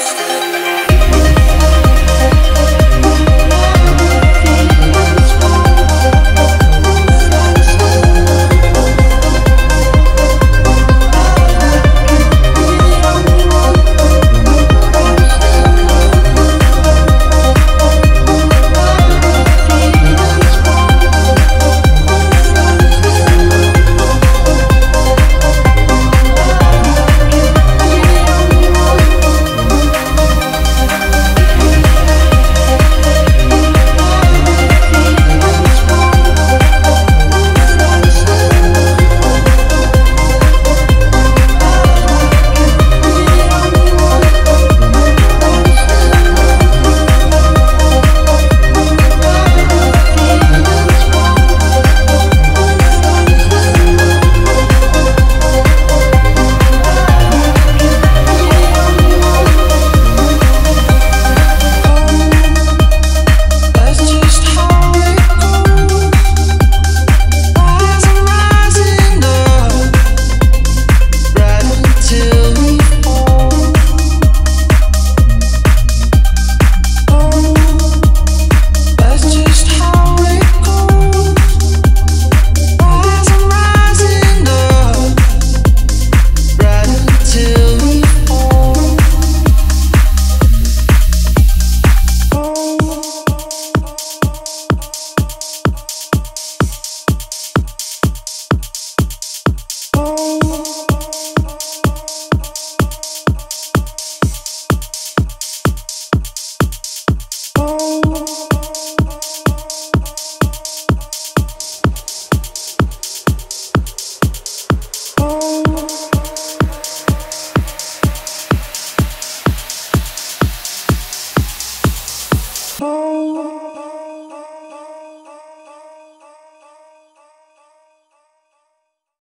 still